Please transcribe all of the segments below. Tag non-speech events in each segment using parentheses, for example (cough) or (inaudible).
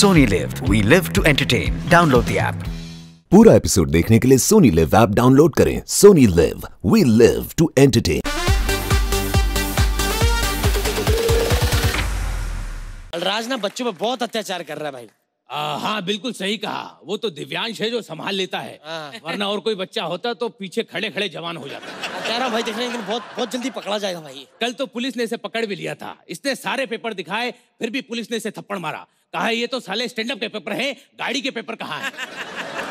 Sony Live. We live to entertain. Download the app. पूरा episode देखने के लिए सोनी लिव ऐप डाउनलोड करें। Sony Liv we live to entertain राज ना बच्चों पे बहुत अत्याचार कर रहा है भाई। आ, हाँ बिल्कुल सही कहा। वो तो दिव्यांश है जो संभाल लेता है। हाँ। वरना और कोई बच्चा होता तो पीछे खड़े खड़े जवान हो जाता। कह रहा भाई देखने लेकिन बहुत बहुत जल्दी पकड़ा जाएगा भाई। कल तो पुलिस ने इसे पकड़ भी लिया था। इसने सारे पेपर दिखाए फिर भी पुलिस ने इसे थप्पड़ मारा। कहा ये तो साले स्टैंड अप के पेपर है गाड़ी के पेपर कहा है?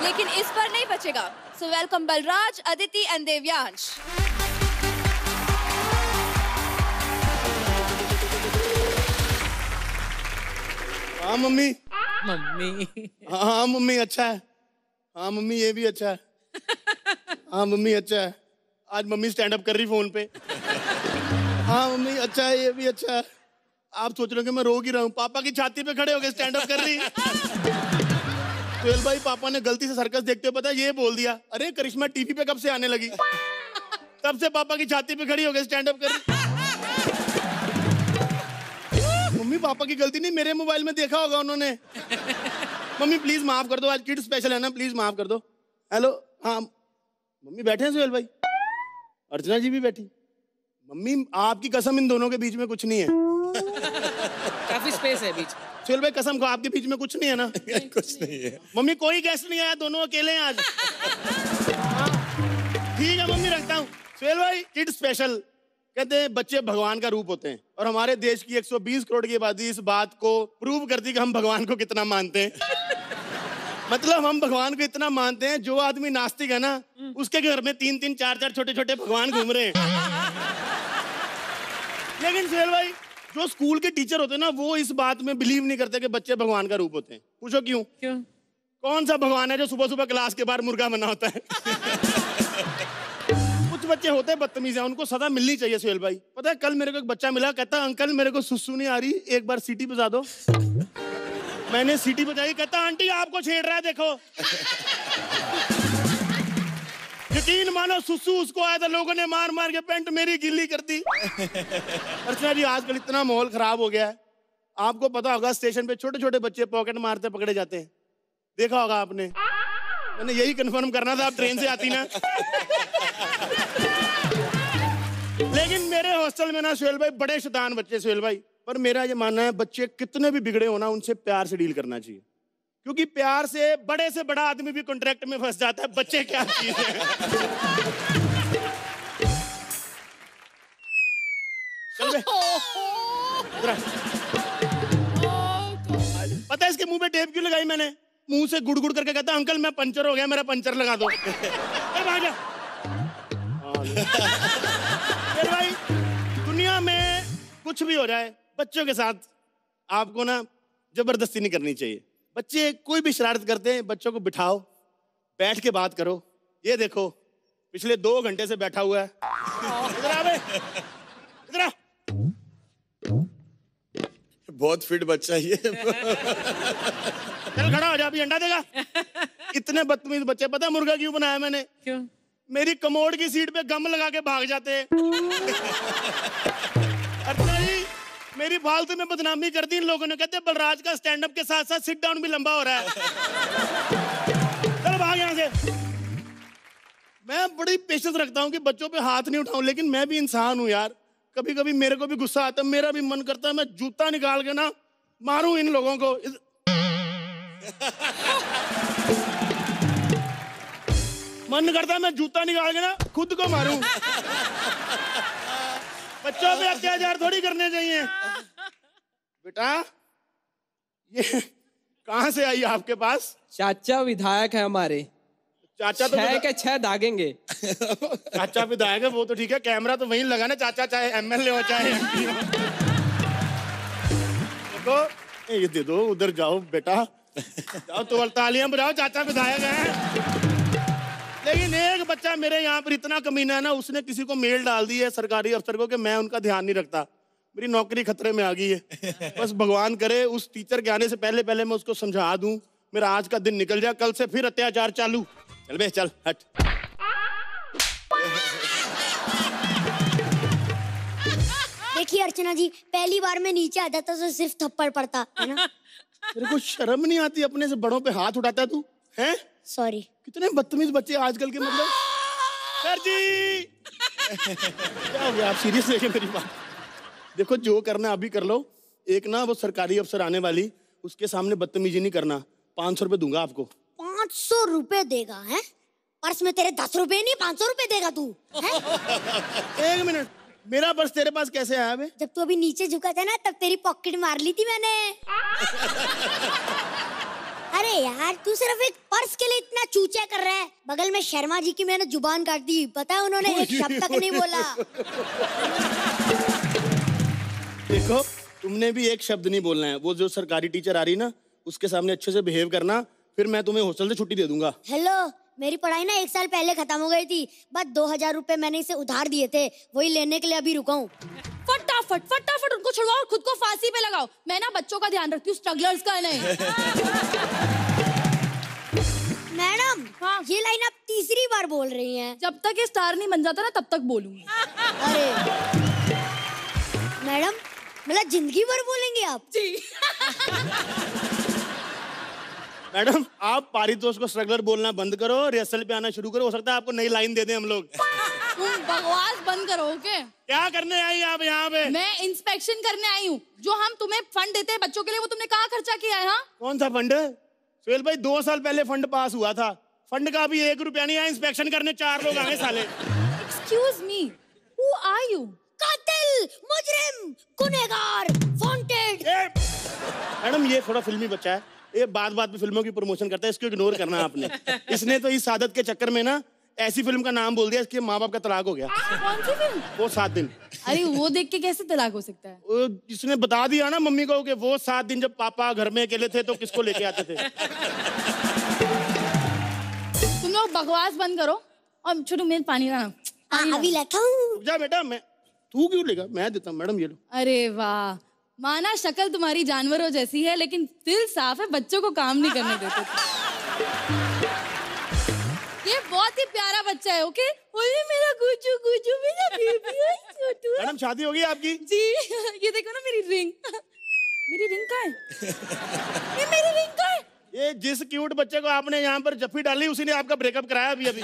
लेकिन इस पर नहीं बचेगा। So welcome Balraj Aditi and Devyansh हाँ मम्मी। मम्मी। हाँ मम्मी अच्छा है। हाँ मम्मी ये भी अच्छा है। (laughs) हाँ मम्मी अच्छा है। आज मम्मी स्टैंड अप कर रही फ़ोन पे। हाँ मम्मी अच्छा है ये भी अच्छा है। आप सोच रहे हो कि मैं रो ही रहा हूँ। पापा की छाती पे खड़े हो गए स्टैंड अप कर रही सुहेल (laughs) भाई पापा ने गलती से सर्कस देखते हुए पता है, ये बोल दिया अरे करिश्मा टीवी पे कब से आने लगी? (laughs) तब से पापा की छाती पे खड़ी हो गई स्टैंड अप कर रही। (laughs) मम्मी पापा की गलती नहीं मेरे मोबाइल में देखा होगा उन्होंने। मम्मी प्लीज़ माफ़ कर दो आज किड स्पेशल है ना प्लीज़ माफ़ कर दो। हेलो हाँ। मम्मी बैठे हैं सुहेल भाई? अर्चना जी भी बैठी। मम्मी आपकी कसम इन दोनों के बीच में कुछ नहीं है। काफ़ी स्पेस है बीच में। सुहेल भाई कसम को आपके बीच में कुछ नहीं है ना? (laughs) कुछ नहीं है। मम्मी कोई गेस्ट नहीं आया दोनों अकेले हैं आज। हाँ, ठीक है मम्मी रखता हूँ। सुहेल भाई किड स्पेशल कहते हैं बच्चे भगवान का रूप होते हैं। और हमारे देश की 120 करोड़ की आबादी इस बात को प्रूव करती है कि हम भगवान को कितना मानते हैं। मतलब हम भगवान को इतना मानते हैं जो आदमी नास्तिक है ना उसके घर में तीन तीन चार चार छोटे छोटे भगवान घूम रहे हैं। लेकिन सुहेल भाई जो स्कूल के टीचर होते हैं ना वो इस बात में बिलीव नहीं करते कि बच्चे भगवान का रूप होते हैं। पूछो क्यों? क्यों? कौन सा भगवान है जो सुबह सुबह क्लास के बाहर मुर्गा बना होता है? (laughs) कुछ बच्चे होते हैं बदतमीज हैं उनको सदा मिलनी चाहिए सुहेल भाई। पता है कल मेरे को एक बच्चा मिला कहता अंकल मेरे को सुसु नहीं आ रही एक बार सीटी बजा दो। मैंने सीटी बजाई कहता आंटी आपको छेड़ रहा है देखो। यकीन मानो सुसु उसको आया था, लोगों ने मार मार के पेंट मेरी गिल्ली कर दी। अर्चना जी, आजकल इतना माहौल खराब हो गया है। आपको पता होगा, स्टेशन पे छोटे छोटे बच्चे पॉकेट मारते, पकड़े जाते हैं। देखा होगा आपने। मैंने यही कंफर्म करना था, आप ट्रेन से आती ना। लेकिन मेरे हॉस्टल में ना सुहेल भाई, बड़े शैतान बच्चे सुहेल भाई। पर मेरा ये मानना है, बच्चे कितने भी बिगड़े हो ना, उनसे प्यार से डील करना चाहिए। क्योंकि प्यार से, बड़े से बड़ा आदमी भी कॉन्ट्रैक्ट में फंस जाता है, बच्चे क्या चीज़ है। पता है इसके मुँह पे टेप क्यों लगाई मैंने? मुँह से गुड़ गुड़ करके कहता अंकल, मैं पंचर हो गया, मेरा पंचर लगा दो। भाई, दुनिया में कुछ भी हो जाए, बच्चों के साथ आपको ना ज़बरदस्ती नहीं करनी चाहिए। बच्चे कोई भी शरारत करते हैं बच्चों को बिठाओ बैठ के बात करो। ये देखो पिछले दो घंटे से बैठा हुआ है। इधर आ इधर आ। बहुत फिट बच्चा ये। चल खड़ा हो जा अभी अंडा देगा। इतने बदतमीज बच्चे पता है मुर्गा क्यों बनाया मैंने? क्यों? मेरी कमोड की सीट पे गम लगा के भाग जाते हैं। अर्चना जी मेरी फालतू में बदनामी कर दी इन लोगों ने कहते बलराज का स्टैंड अप के साथ साथ सिट डाउन भी लंबा हो रहा है। चलो भाग यहाँ से। मैं बड़ी पेशेंस रखता हूँ कि बच्चों पे हाथ नहीं उठाऊं, लेकिन मैं भी इंसान हूँ यार। कभी कभी मेरे को भी गुस्सा आता है, मेरा भी मन करता है, मैं जूता निकाल के ना मारूं इन लोगों को। इस- (laughs) मन करता है मैं जूता निकाल के ना खुद को मारूं। बच्चों पे अत्याचार थोड़ी करने चाहिए। बेटा ये कहाँ से आई आपके पास? चाचा विधायक है हमारे। चाचा तो छह के छह दागेंगे। चाचा विधायक है वो तो ठीक है कैमरा तो वहीं लगा ना चाचा चाहे एमएलए हो चाहे हो। देखो ये दे दो उधर जाओ बेटा। जाओ तो तालियाँ बजाओ चाचा विधायक है। लेकिन एक बच्चा मेरे यहाँ पर इतना कमीना है ना उसने किसी को मेल डाल दी है सरकारी अफसर को कि मैं उनका ध्यान नहीं रखता। मेरी नौकरी खतरे में आ गई है। बस भगवान करे उस टीचर के आने से पहले पहले मैं उसको समझा दूँ मेरा आज का दिन निकल जाए कल से फिर अत्याचार चालू। चल बे चल हट। देखिए अर्चना जी पहली बार में नीचे आ जाता तो सिर्फ़ थप्पड़ पड़ता है ना? (laughs) तेरे को शर्म नहीं आती अपने से बड़ों पे हाथ उठाता तू? हैं? सॉरी कितने बदतमीज बच्चे आजकल के मतलब? (laughs) सर जी! (laughs) क्या हो गया? आप सीरियस लेके मेरी बात? देखो जो करना अभी कर लो। एक ना वो सरकारी अफसर आने वाली उसके सामने बदतमीजी नहीं करना। पाँच सौ रुपये दूँगा आपको। पाँच सौ रुपए देगा है? पर्स में तेरे दस रुपए नहीं पाँच सौ रुपए देगा तू (laughs) एक मिनट। मेरा पर्स तेरे पास कैसे आया बे? जब तू अभी नीचे झुका था ना तब तेरी पॉकेट मार ली थी मैंने। अरे यार तू सिर्फ़ एक पर्स के लिए इतना चूचा कर रहा है। बगल में शर्मा जी की मैंने ज़ुबान काट दी। पता है उन्होंने एक शब्द तक नहीं बोला। देखो तुमने भी एक शब्द नहीं बोलना है। वो जो सरकारी टीचर आ रही ना उसके सामने अच्छे से बिहेव करना फिर मैं तुम्हें हॉस्टल से छुट्टी दे दूँगा। हेलो मेरी पढ़ाई ना एक साल पहले खत्म हो गई थी। बस दो हज़ार रूपए मैंने इसे उधार दिए थे। वही लेने के लिए अभी रुका हूँ। फटाफट फटाफट उनको छुड़वाओ और खुद को फांसी पे लगाओ। मैं ना बच्चों का ध्यान रखती हूँ स्ट्रगलर्स का नहीं। मैडम हाँ। ये लाइन आप तीसरी बार बोल रही हैं। जब तक ये स्टार नहीं बन जाता ना तब तक बोलूँगी। अरे। मैडम मतलब ज़िंदगी भर बोलेंगे आप? जी। मैडम आप पारितोष को स्ट्रगलर बोलना बंद करो रिहर्सल पे आना शुरू करो। हो सकता है आपको नई लाइन दे दें हम लोग। तुम बकवास बंद करो ओके? क्या करने आई आप यहाँ पे? मैं इंस्पेक्शन करने आई हूँ। जो हम तुम्हें फंड देते हैं बच्चों के लिए वो तुमने कहाँ खर्चा किया है हाँ? कौन सा फंड सुहेल भाई दो साल पहले फंड पास हुआ था। फंड का भी एक रुपया नहीं आया इंस्पेक्शन करने चार लोग आए साले। Excuse me who are you कातिल मुजरिम गुनेगार वांटेड मैडम ये थोड़ा फिल्मी बच्चा है। ये बात बात पे फ़िल्मों की प्रमोशन करता है इसको इग्नोर करना आपने। (laughs) इसने तो इस आदत के चक्कर में ना ऐसी फ़िल्म का नाम बोल दिया इसके माँ बाप का तलाक हो गया। कौन सी फ़िल्म? वो सात दिन। अरे वो देख के कैसे तलाक हो सकता है? इसने बता दिया ना मम्मी को कि वो सात दिन जब पापा घर में अकेले थे तो किसको लेके आते थे? (laughs) तुम लोग बकवास बंद करो और छोटू मेरे पानी का हाँ, अभी लाता हूँ। जा बेटा मैं तू क्यों लेगा? मैं देता हूँ मैडम ये लो। अरे वाह। माना शक्ल तुम्हारी जानवरों जैसी है लेकिन दिल साफ़ है बच्चों को काम नहीं करने देते ये बहुत ही प्यारा बच्चा है ओके ओए मेरा गुजू गुजू मेरा बेबी है छोटू। मैडम शादी होगी आपकी? जी ये देखो ना मेरी रिंग। मेरी रिंग कहाँ है? ये मेरी रिंग कहाँ है? ये जिस क्यूट बच्चे को आपने यहाँ पर जफ्फी डाली उसी ने आपका ब्रेकअप कराया अभी अभी।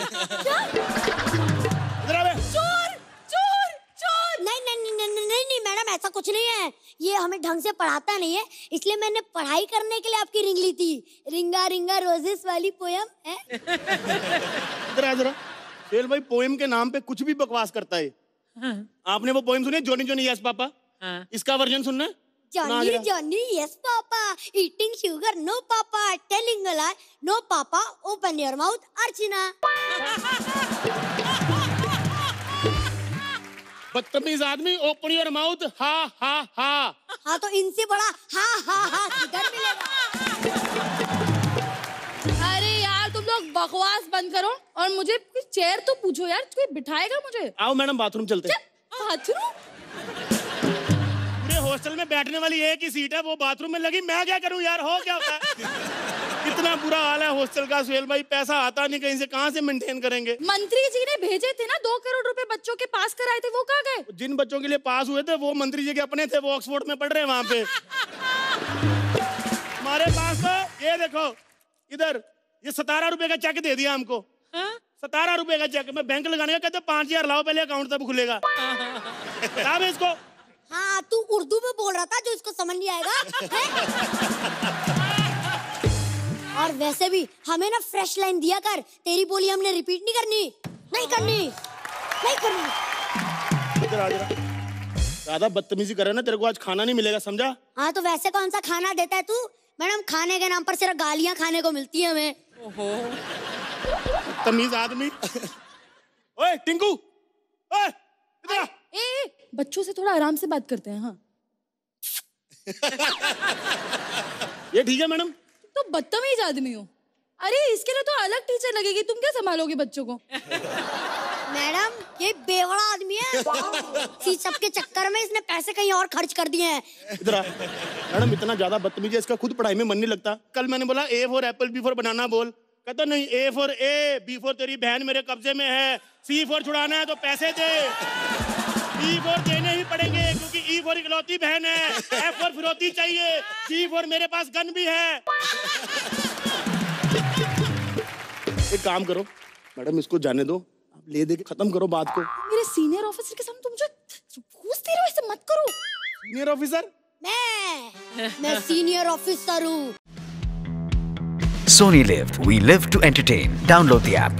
ढंग से पढ़ाता नहीं है इसलिए मैंने पढ़ाई करने के लिए आपकी रिंग ली थी। रिंगा रिंगा रोजेस वाली पोयम है? आ जरा। सुहेल भाई पोएम के नाम पे कुछ भी बकवास करता है। हाँ। आपने वो पोएम सुनी जोनी जोनी यस पापा? हाँ। इसका वर्जन सुनना? सुना जॉनी जरा। Johnny yes papa. Eating sugar no papa. Telling lie no papa. Open your mouth Archana. (laughs) बदतमीज आदमी ओपन योर माउथ हा हा हा। हाँ तो इनसे बड़ा हा हा हा किधर मिलेगा? अरे यार तुम लोग बकवास बंद करो और मुझे चेयर तो पूछो यार कोई बिठाएगा मुझे? आओ मैडम बाथरूम चलते हैं। बाथरूम पूरे हॉस्टल में बैठने वाली एक ही सीट है वो बाथरूम में लगी मैं क्या करूँ यार हो क्या होता है? कितना बुरा हाल है हॉस्टल का सुहेल भाई पैसा आता नहीं कहीं से कहाँ से मेंटेन करेंगे? मंत्री जी ने भेजे थे ना दो करोड़ बच्चों के पास कराए थे वो कहाँ गए? जिन बच्चों के लिए पास हुए थे वो मंत्री जी के अपने थे वो ऑक्सफोर्ड में पढ़ रहे हैं वहाँ पे। (laughs) हमारे पास तो ये देखो इधर ये सतारह रुपए का चेक दे दिया हमको। सतारह रुपए का चेक मैं बैंक लगाने का कहते पाँच हज़ार लाओ पहले अकाउंट तब खुलेगा। (laughs) बता बे इसको। हाँ तू उर्दू में बोल रहा था जो इसको समझ नहीं आएगा और वैसे भी हमें ना फ्रेश लाइन दिया कर तेरी बोली हमने रिपीट नहीं करनी। नहीं करनी। नहीं करनी इधर आ जरा ज़्यादा बदतमीजी कर रहा है ना तेरे को आज खाना नहीं मिलेगा समझा? हाँ तो वैसे कौन सा खाना देता है तू? मैडम खाने के नाम पर सिर्फ़ गालियाँ खाने को मिलती है हमें। तमीज आदमी। (laughs) ओए टिंकू! ओए इधर ए, बच्चों से थोड़ा आराम से बात करते हैं हाँ। ये ठीक है मैडम? तो बदतमीज आदमी हो। अरे इसके लिए तो अलग टीचर लगेगी तुम क्या संभालोगे बच्चों को? आदमी है इसी सब के चक्कर में इसने पैसे कहीं और खर्च कर दिए हैं। मैडम, इतना ज़्यादा बदतमीजी है, इसका खुद पढ़ाई में मन नहीं लगता। कल मैंने बोला A for apple B for banana बोल। कहता, नहीं A for A B for तेरी बहन मेरे कब्जे में है। सी फॉर छुड़ाना है तो पैसे दे। ई फॉर देने ही पड़ेंगे, क्योंकि ई फॉर इकलौती बहन है। एफ़ फॉर फिरौती चाहिए। जी फॉर मेरे पास गन भी है। एक काम करो, मैडम, इसको जाने दो। ले दे खत्म करो बात को। सीनियर ऑफिसर के सामने तुम जो घूस रहो रहे हो ऐसे मत करो सीनियर ऑफिसर मैं मैं सीनियर ऑफिसर हूँ Sony Live. We live to entertain. Download the app.